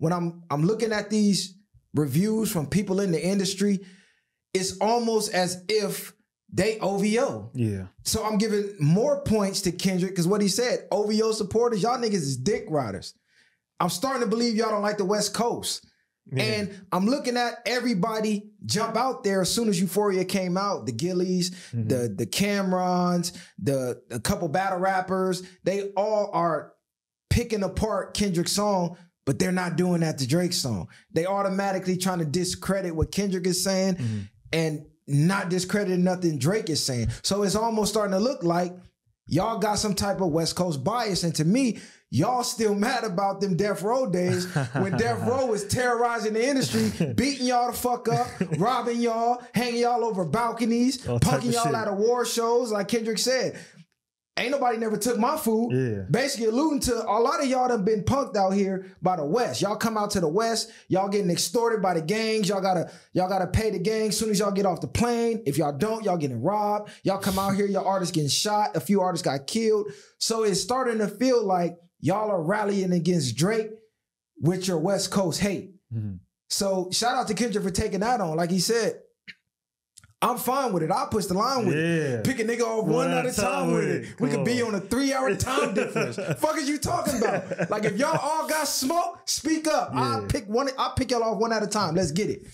when I'm I'm looking at these reviews from people in the industry, it's almost as if they OVO. Yeah. So I'm giving more points to Kendrick because what he said, OVO supporters, y'all niggas is dick riders. I'm starting to believe y'all don't like the West Coast. Yeah. And I'm looking at everybody jump out there as soon as Euphoria came out. The Gillies, Mhm. the the Cam'rons, the a couple battle rappers. They all are picking apart Kendrick's song, but they're not doing that to Drake's song. They automatically trying to discredit what Kendrick is saying Mhm. and not discrediting nothing Drake is saying. So it's almost starting to look like y'all got some type of West Coast bias. And to me, y'all still mad about them Death Row days when Death Row was terrorizing the industry, beating y'all the fuck up, robbing y'all, hanging y'all over balconies, All punking y'all shit. out of war shows, like Kendrick said. Ain't nobody never took my food. Yeah. Basically alluding to a lot of y'all done been punked out here by the West. Y'all come out to the West, y'all getting extorted by the gangs. Y'all gotta y'all gotta pay the gang soon as y'all get off the plane. If y'all don't, y'all getting robbed. Y'all come out here, your artists getting shot. A few artists got killed. So it's starting to feel like y'all are rallying against Drake with your West Coast hate. Mhm. So shout out to Kendrick for taking that on. Like he said, I'm fine with it. I'll push the line with it. Pick a nigga off one, at a time, with it. We could be on. a three hour time difference. Fuck is you talking about? Like if y'all all got smoke, speak up. I'll pick one. I'll pick y'all off one at a time. Let's get it.